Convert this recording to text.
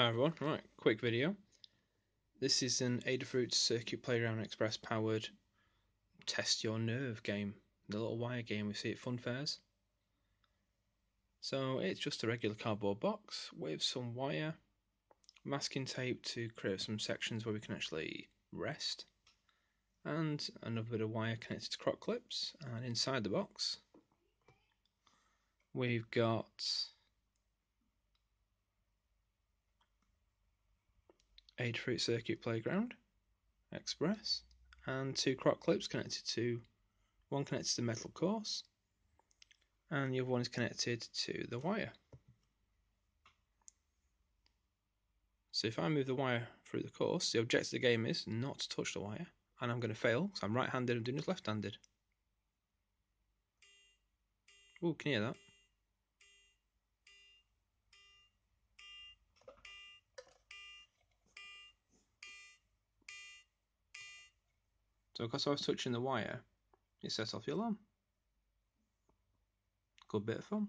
Hi everyone, right, quick video. This is an Adafruit Circuit Playground Express powered test your nerve game, the little wire game we see at fun fairs. So it's just a regular cardboard box with some wire, masking tape to create some sections where we can actually rest, and another bit of wire connected to croc clips, and inside the box we've got Adafruit Circuit Playground Express and two croc clips connected to one connected to the metal course and the other one is connected to the wire. So if I move the wire through the course, the objective of the game is not to touch the wire and I'm going to fail because I'm right-handed and doing this left-handed. Oh, can you hear that? So because I was touching the wire, it set off the alarm. Good bit of fun.